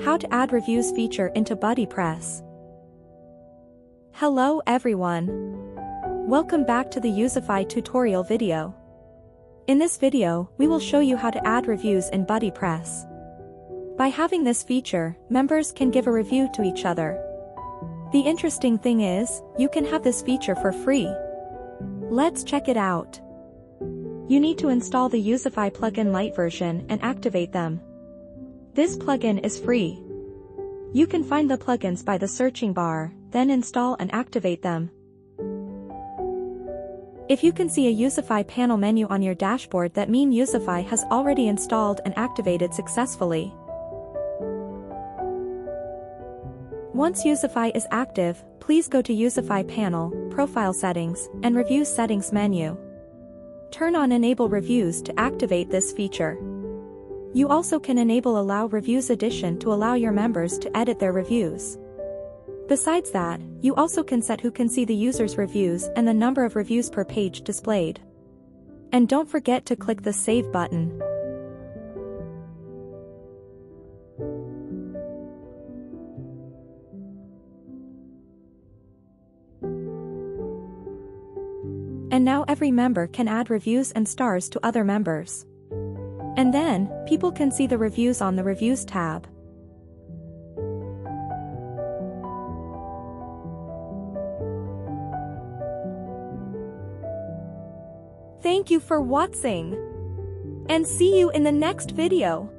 How to add reviews feature into BuddyPress. Hello everyone. Welcome back to the Youzify tutorial video. In this video, we will show you how to add reviews in BuddyPress. By having this feature, members can give a review to each other. The interesting thing is, you can have this feature for free. Let's check it out. You need to install the Youzify plugin Lite version and activate them. This plugin is free. You can find the plugins by the searching bar, then install and activate them. If you can see a Youzify panel menu on your dashboard that mean Youzify has already installed and activated successfully. Once Youzify is active, please go to Youzify panel, Profile Settings, and Reviews Settings menu. Turn on Enable Reviews to activate this feature. You also can enable Allow Reviews Edition to allow your members to edit their reviews. Besides that, you also can set who can see the user's reviews and the number of reviews per page displayed. And don't forget to click the Save button. And now every member can add reviews and stars to other members. And then, people can see the reviews on the Reviews tab. Thank you for watching. And see you in the next video.